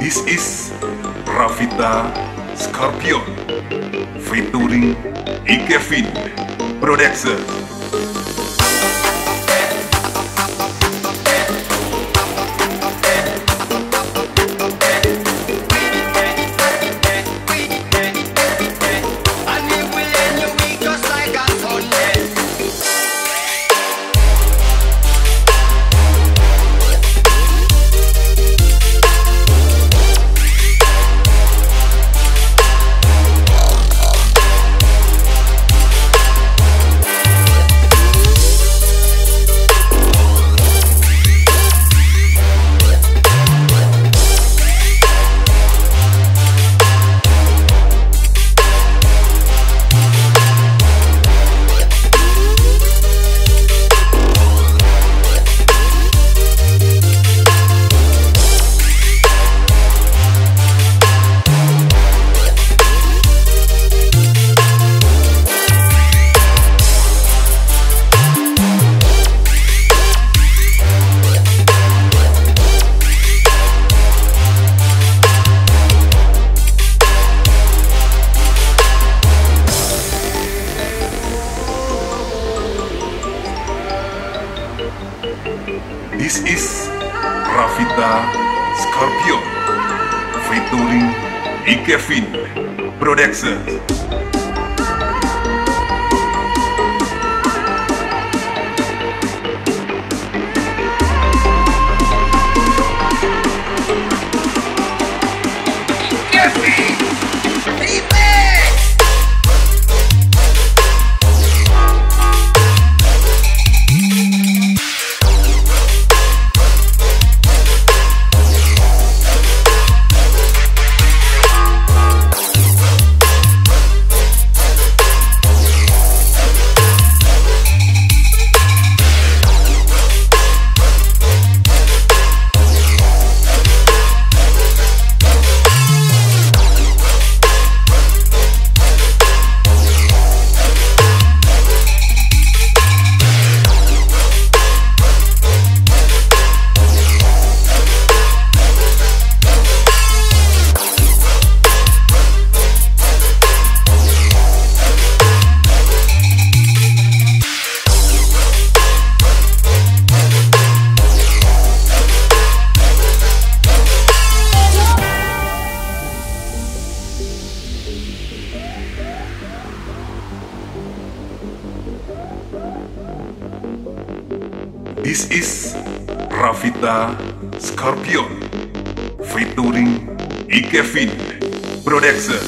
This is Rafita Scorpion featuring Ikevin Production. Rafita Scorpion featuring Ikevin Production. This is Rafita Scorpion featuring Ikevin Production.